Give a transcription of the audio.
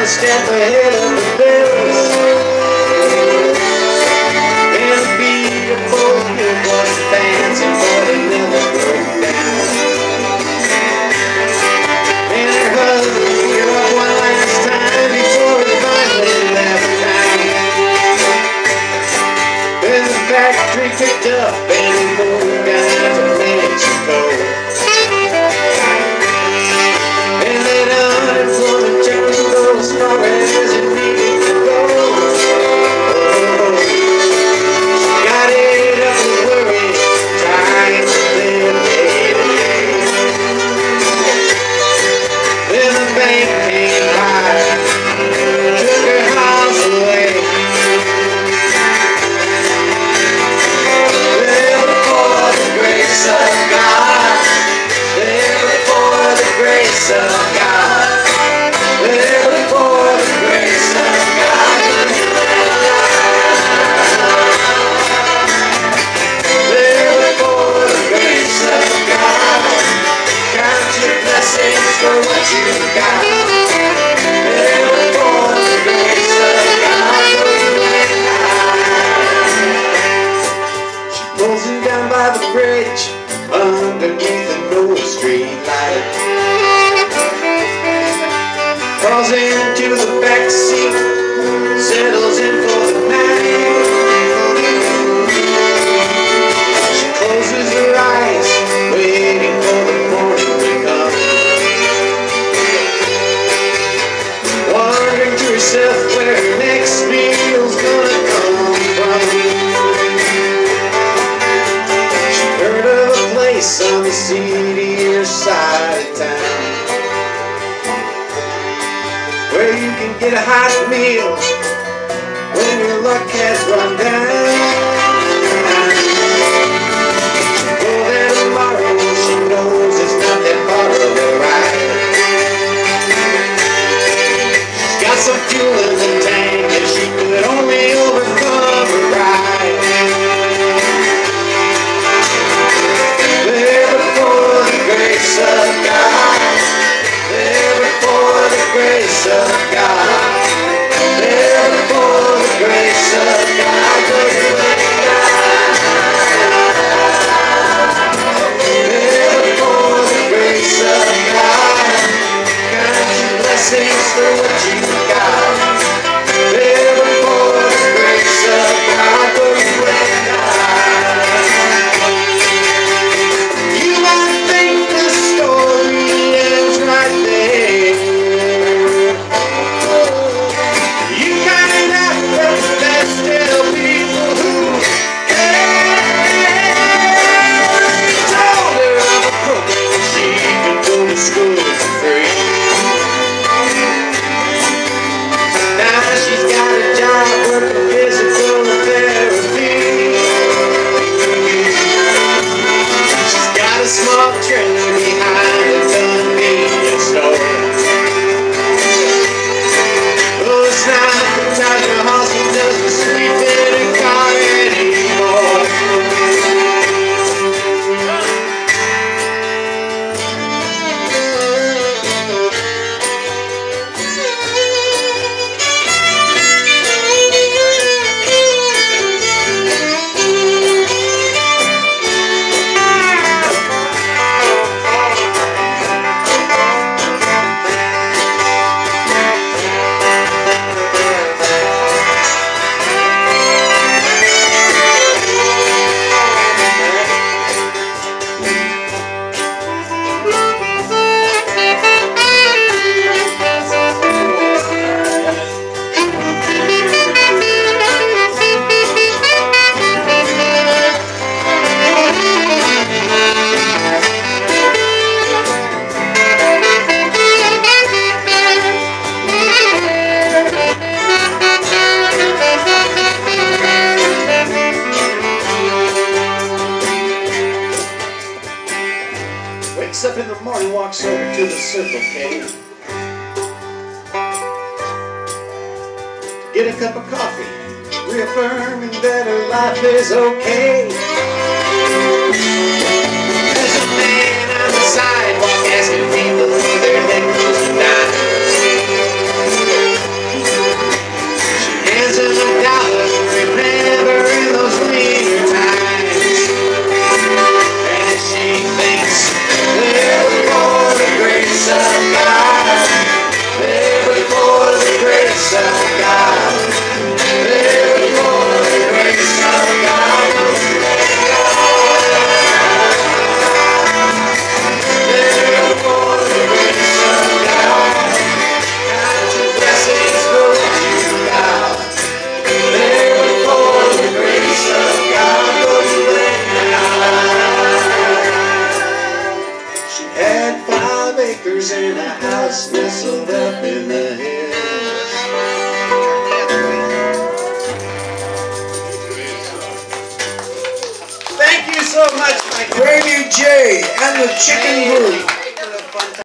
never step ahead of the bills. There'll be a pulpit for the fans and for the never broke down. And her husband gave up one last time before he finally left town. Then the factory picked up and moved down to Mexico. make into the backseat hot meal. When your luck has wakes up in the morning, walks over to the Circle K. Get a cup of coffee, reaffirming that her life is okay. Thank you so much, Mike. Gravy J and the Chicken Group.